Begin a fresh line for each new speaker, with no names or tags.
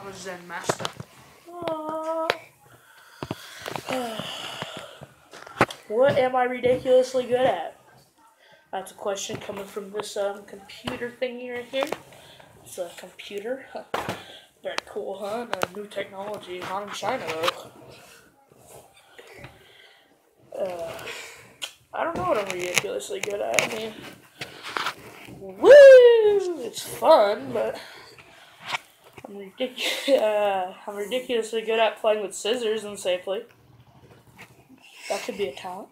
I'm a Zen master.
what am I ridiculously good at? That's a question coming from this um, computer thingy right here. It's a computer. Very cool, huh? No, new technology, not in China though. Uh, I don't know what I'm ridiculously good at. I mean, woo! It's fun, but I'm, ridic- uh, I'm ridiculously good at playing with scissors and safely. That could be a talent.